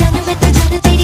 जानू वे तो जानू तेरी बात